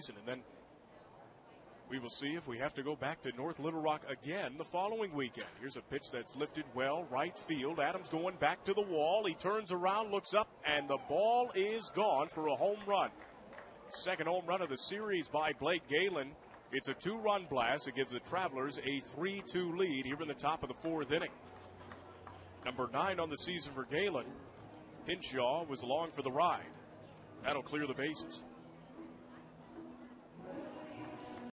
season. And then we will see if we have to go back to North Little Rock again the following weekend. Here's a pitch that's lifted well, right field. Adams going back to the wall. He turns around, looks up, and the ball is gone for a home run. Second home run of the series by Blake Gailen. It's a two run blast. It gives the Travelers a 3 2 lead here in the top of the fourth inning. Number nine on the season for Gailen. Hinshaw was along for the ride. That'll clear the bases.